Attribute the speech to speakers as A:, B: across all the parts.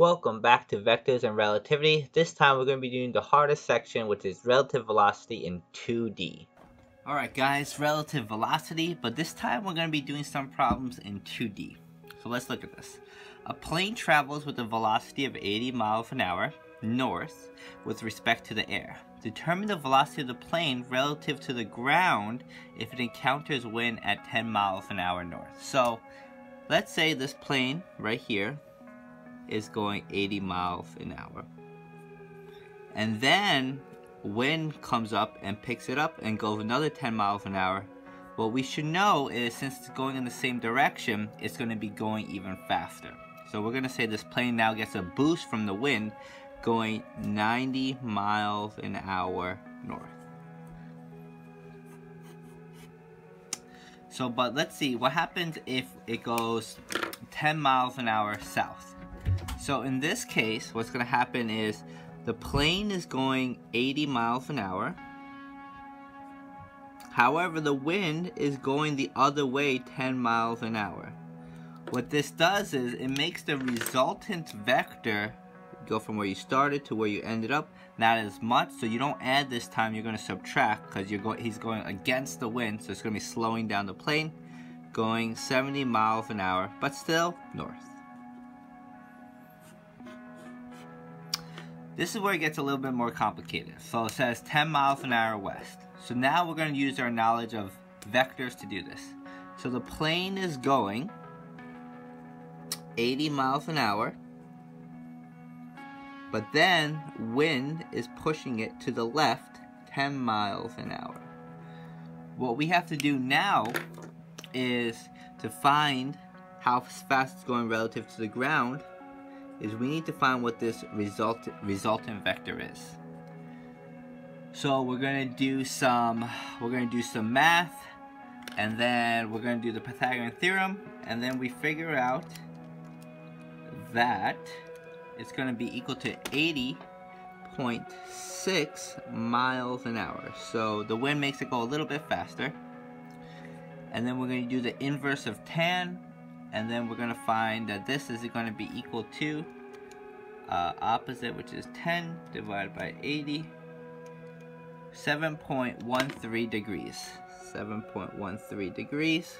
A: Welcome back to Vectors and Relativity. This time we're going to be doing the hardest section which is relative velocity in 2D.
B: Alright guys, relative velocity, but this time we're going to be doing some problems in 2D. So let's look at this. A plane travels with a velocity of 80 miles an hour north with respect to the air. Determine the velocity of the plane relative to the ground if it encounters wind at 10 miles an hour north. So let's say this plane right here is going 80 miles an hour. And then wind comes up and picks it up and goes another 10 miles an hour. What we should know is since it's going in the same direction, it's going to be going even faster. So we're going to say this plane now gets a boost from the wind going 90 miles an hour north. So, but let's see, what happens if it goes 10 miles an hour south? So in this case, what's going to happen is the plane is going 80 miles an hour. However, the wind is going the other way 10 miles an hour. What this does is it makes the resultant vector go from where you started to where you ended up not as much so you don't add this time you're going to subtract because you're going he's going against the wind so it's going to be slowing down the plane going 70 miles an hour but still north This is where it gets a little bit more complicated. So it says 10 miles an hour west. So now we're going to use our knowledge of vectors to do this. So the plane is going 80 miles an hour. But then wind is pushing it to the left 10 miles an hour. What we have to do now is to find how fast it's going relative to the ground is we need to find what this result resultant vector is. So we're gonna do some we're gonna do some math and then we're gonna do the Pythagorean theorem and then we figure out that it's gonna be equal to 80.6 miles an hour. So the wind makes it go a little bit faster. And then we're gonna do the inverse of tan and then we're going to find that this is going to be equal to uh, opposite which is 10 divided by 80 7.13 degrees. 7.13 degrees.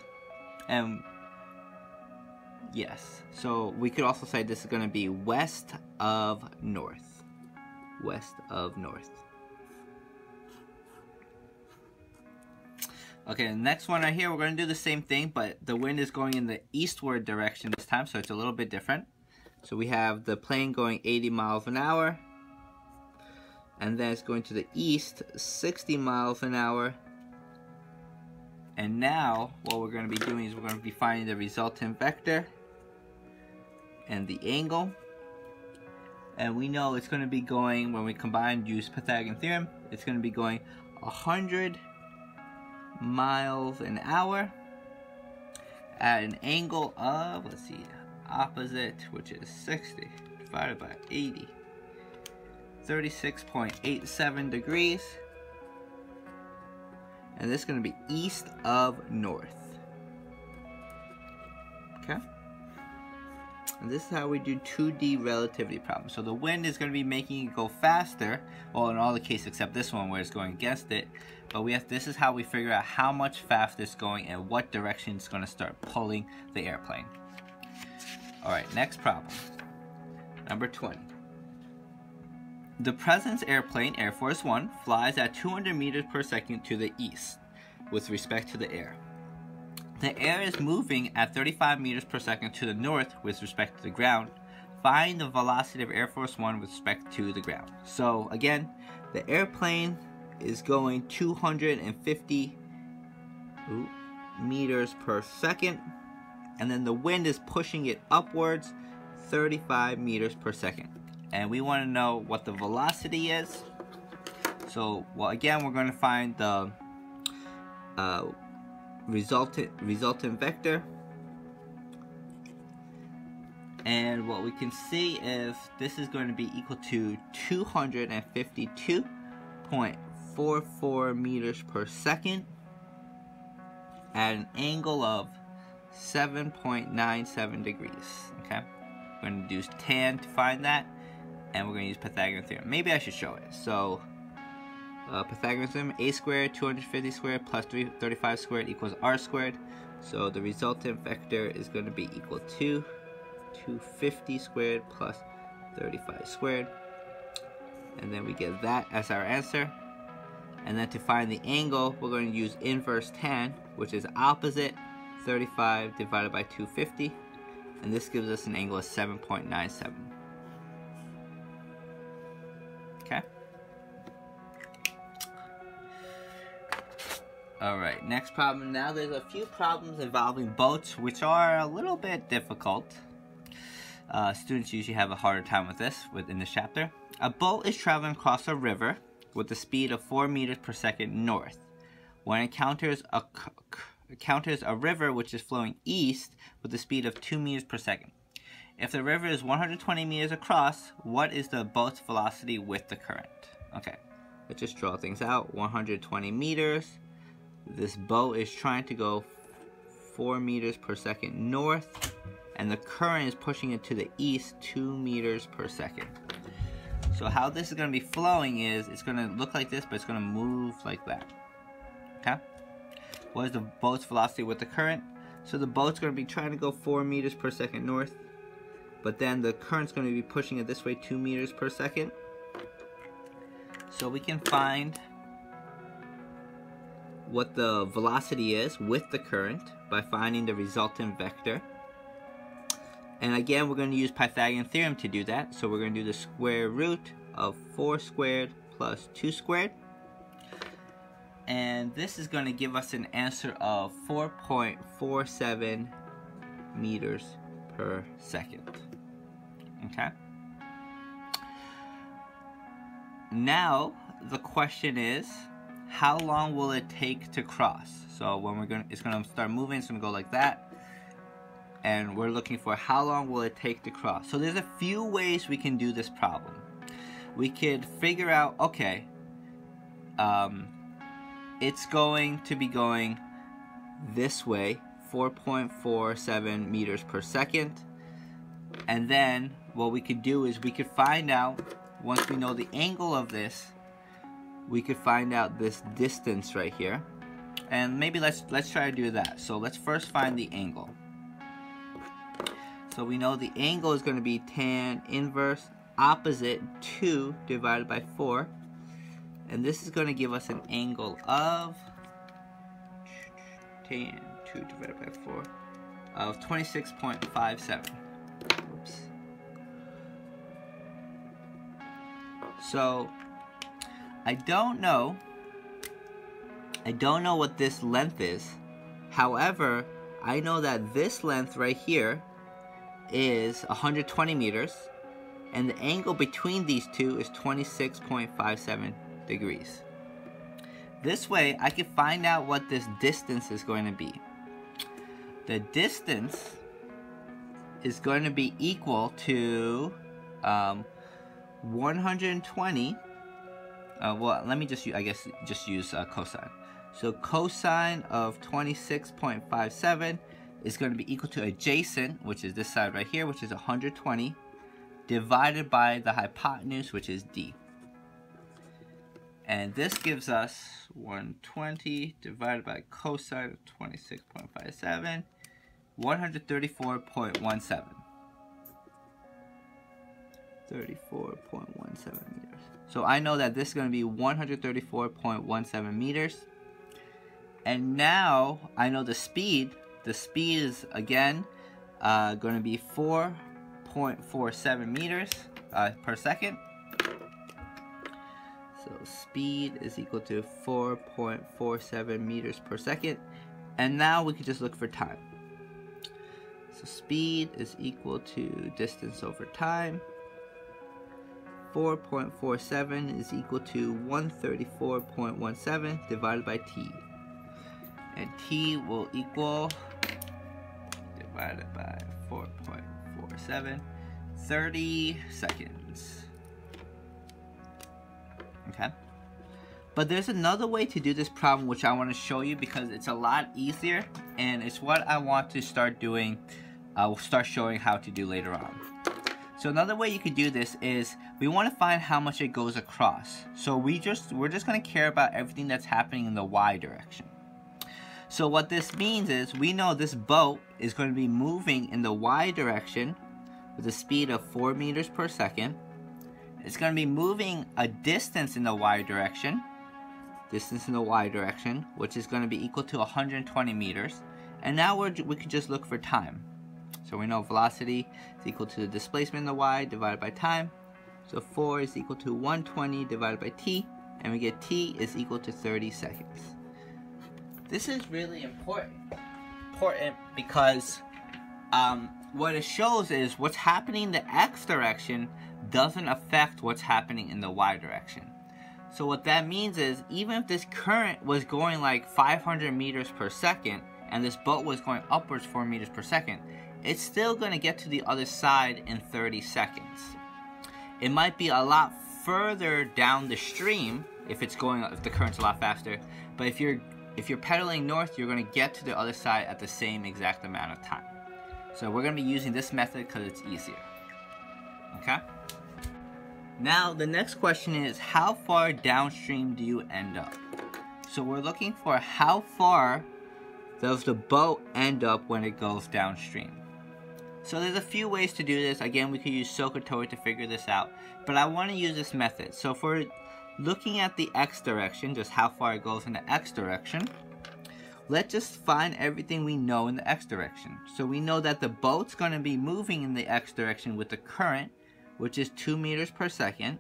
B: And yes so we could also say this is going to be west of north. West of north Okay, the next one right here, we're going to do the same thing, but the wind is going in the eastward direction this time, so it's a little bit different. So we have the plane going 80 miles an hour, and then it's going to the east, 60 miles an hour. And now, what we're going to be doing is we're going to be finding the resultant vector and the angle. And we know it's going to be going, when we combine, use Pythagorean theorem, it's going to be going 100 miles an hour at an angle of, let's see, opposite, which is 60 divided by 80, 36.87 degrees. And this is going to be east of north. Okay? And this is how we do 2D relativity problems. So the wind is going to be making it go faster, well in all the cases except this one where it's going against it. But we have this is how we figure out how much faster it's going and what direction it's going to start pulling the airplane. Alright, next problem. Number 20. The President's airplane, Air Force One, flies at 200 meters per second to the east with respect to the air. The air is moving at 35 meters per second to the north with respect to the ground. Find the velocity of Air Force One with respect to the ground. So again, the airplane is going 250 meters per second and then the wind is pushing it upwards 35 meters per second and we want to know what the velocity is so well again we're going to find the uh, resultant resultant vector and what we can see is this is going to be equal to 252.44 meters per second at an angle of 7.97 degrees okay We're going to use tan to find that, and we're going to use Pythagorean theorem. Maybe I should show it. So, uh, Pythagorean theorem, a squared 250 squared plus 35 squared equals r squared. So the resultant vector is going to be equal to 250 squared plus 35 squared. And then we get that as our answer. And then to find the angle, we're going to use inverse tan, which is opposite 35 divided by 250. And this gives us an angle of 7.97. Alright, next problem. Now there's a few problems involving boats, which are a little bit difficult. Uh, students usually have a harder time with this within this chapter. A boat is traveling across a river with a speed of 4 meters per second north. When it encounters a, encounters a river which is flowing east with a speed of 2 meters per second. If the river is 120 meters across, what is the boat's velocity with the current? Okay, let's just draw things out. 120 meters. This boat is trying to go 4 meters per second north, and the current is pushing it to the east 2 meters per second. So how this is going to be flowing is, it's going to look like this, but it's going to move like that. Okay? What is the boat's velocity with the current? So the boat's going to be trying to go 4 meters per second north, but then the current's going to be pushing it this way 2 meters per second. So we can find what the velocity is with the current by finding the resultant vector. And again, we're going to use Pythagorean theorem to do that. So we're going to do the square root of 4 squared plus 2 squared. And this is going to give us an answer of 4.47 meters per second. Okay? Now, the question is, how long will it take to cross? So when we're to, it's to start moving, it's to go like that and we're looking for how long will it take to cross. So there's a few ways we can do this problem. We could figure out, okay, um, it's going to be going this way, 4.47 meters per second. And then what we could do is we could find out, once we know the angle of this, we could find out this distance right here. And maybe let's let's try to do that. So let's first find the angle. So we know the angle is going to be tan inverse opposite 2 divided by 4. And this is going to give us an angle of tan 2 divided by 4 of 26.57. Oops. So I don't know I don't know what this length is. However, I know that this length right here is 120 meters, and the angle between these two is 26.57 degrees. This way, I can find out what this distance is going to be. The distance is going to be equal to um, 120. Uh, well, let me just, I guess, just use uh, cosine. So cosine of 26.57 is going to be equal to adjacent, which is this side right here, which is 120, divided by the hypotenuse, which is d. And this gives us 120 divided by cosine of 26.57, 134.17. 34.17 meters. So I know that this is going to be 134.17 meters. And now I know the speed the speed is again uh, going to be 4.47 meters uh, per second. So speed is equal to 4.47 meters per second. And now we can just look for time. So speed is equal to distance over time. 4.47 is equal to 134.17 divided by t. And t will equal divided by 4.47, 30 seconds. Okay? But there's another way to do this problem which I want to show you because it's a lot easier and it's what I want to start doing, I uh, will start showing how to do later on. So another way you could do this is we want to find how much it goes across. So we just we're just going to care about everything that's happening in the y direction. So what this means is we know this boat is going to be moving in the y direction with a speed of 4 meters per second. It's going to be moving a distance in the y direction, distance in the y direction, which is going to be equal to 120 meters. And now we're, we could just look for time. So we know velocity is equal to the displacement in the y divided by time. So 4 is equal to 120 divided by t, and we get t is equal to 30 seconds. This is really important. Important because um, what it shows is what's happening in the x direction doesn't affect what's happening in the y direction. So what that means is even if this current was going like 500 meters per second and this boat was going upwards 4 meters per second, it's still going to get to the other side in 30 seconds. It might be a lot further down the stream if it's going if the current's a lot faster, but if you're if you're pedaling north, you're going to get to the other side at the same exact amount of time. So we're going to be using this method because it's easier. Okay? Now, the next question is, how far downstream do you end up? So we're looking for how far does the boat end up when it goes downstream. So there's a few ways to do this. Again, we could use SOHCAHTOA to figure this out. But I want to use this method. So for looking at the x direction, just how far it goes in the x direction, let's just find everything we know in the x direction. So we know that the boat's going to be moving in the x direction with the current, which is 2 meters per second.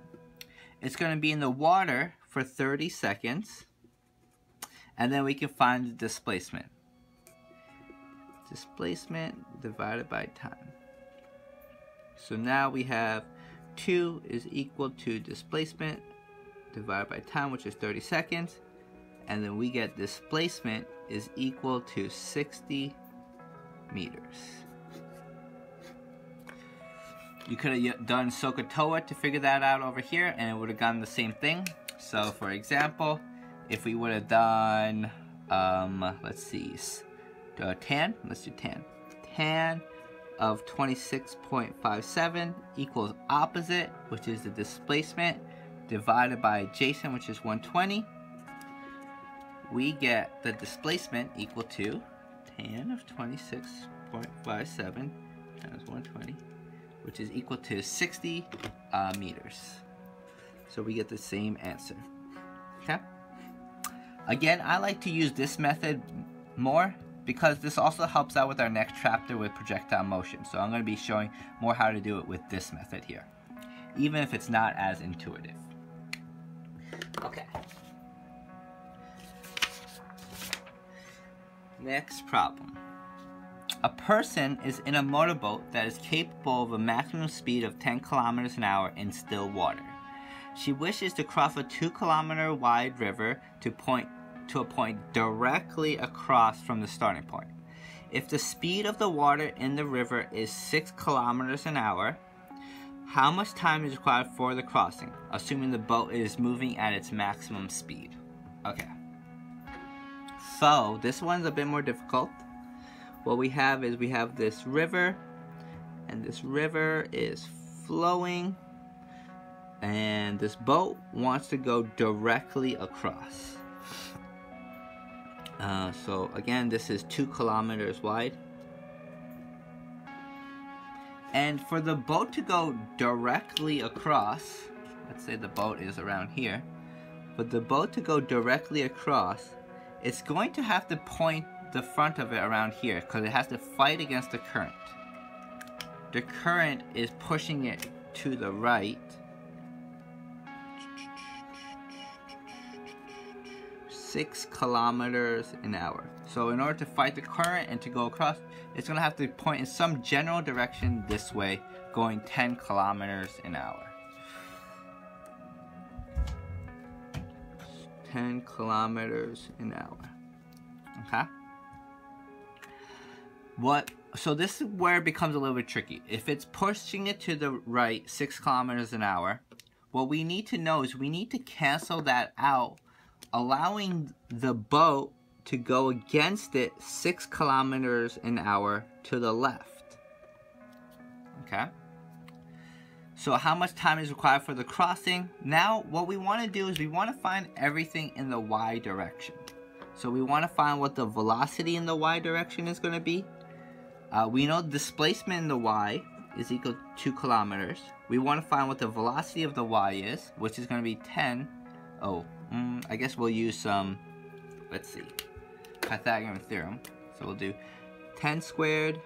B: It's going to be in the water for 30 seconds. And then we can find the displacement. Displacement divided by time. So now we have 2 is equal to displacement divided by time, which is 30 seconds. And then we get displacement is equal to 60 meters. You could have done SOHCAHTOA to figure that out over here, and it would have gotten the same thing. So, for example, if we would have done, um, let's see, uh, tan, let's do tan. Tan of 26.57 equals opposite, which is the displacement, divided by adjacent, which is 120, we get the displacement equal to tan of 26.57 times 120, which is equal to 60 uh, meters. So we get the same answer. Okay? Again, I like to use this method more because this also helps out with our next chapter with projectile motion. So I'm going to be showing more how to do it with this method here, even if it's not as intuitive. Okay. Next problem. A person is in a motorboat that is capable of a maximum speed of 10 kilometers an hour in still water. She wishes to cross a 2 kilometer wide river to point to a point directly across from the starting point. If the speed of the water in the river is 6 kilometers an hour, how much time is required for the crossing, assuming the boat is moving at its maximum speed? Okay. So, this one's a bit more difficult. What we have is we have this river, and this river is flowing, and this boat wants to go directly across. Uh, so again, this is two kilometers wide. And for the boat to go directly across, let's say the boat is around here, for the boat to go directly across, it's going to have to point the front of it around here because it has to fight against the current. The current is pushing it to the right six kilometers an hour. So in order to fight the current and to go across, it's gonna have to point in some general direction this way, going 10 kilometers an hour. 10 kilometers an hour. Okay? What so this is where it becomes a little bit tricky. If it's pushing it to the right 6 kilometers an hour, what we need to know is we need to cancel that out allowing the boat to go against it six kilometers an hour to the left. Okay? So how much time is required for the crossing? Now, what we want to do is we want to find everything in the y direction. So we want to find what the velocity in the y direction is going to be. Uh, we know displacement in the y is equal to 2 kilometers. We want to find what the velocity of the y is, which is going to be 10. Oh, mm, I guess we'll use some, let's see, Pythagorean theorem. So we'll do 10 squared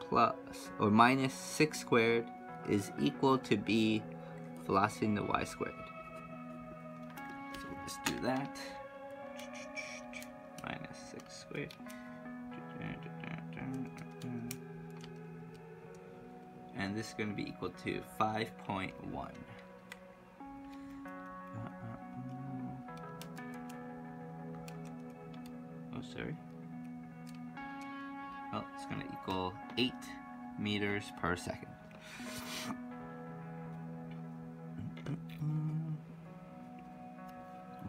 B: plus, or minus 6 squared is equal to b velocity in the y squared. So we'll just do that. Minus 6 squared. And this is going to be equal to 5.1. sorry. Oh, it's going to equal 8 meters per second.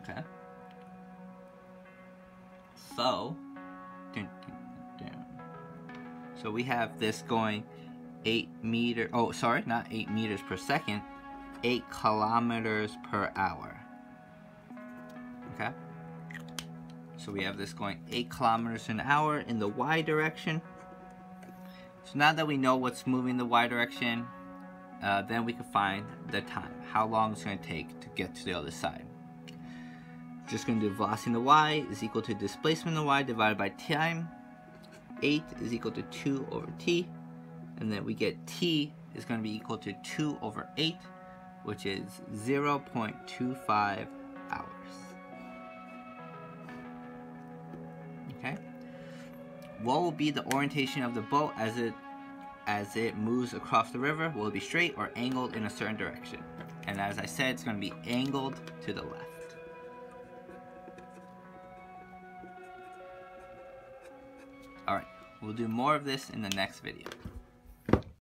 B: Okay. So, so we have this going 8 meter, oh sorry, not 8 meters per second, 8 kilometers per hour. Okay? So we have this going 8 kilometers an hour in the y direction. So now that we know what's moving the y direction, uh, then we can find the time, how long it's going to take to get to the other side. Just going to do velocity in the y is equal to displacement in the y divided by time. 8 is equal to 2 over t. And then we get t is going to be equal to 2 over 8, which is 0 0.25 hours. What will be the orientation of the boat as it as it moves across the river? Will it be straight or angled in a certain direction? And as I said, it's going to be angled to the left. Alright, we'll do more of this in the next video.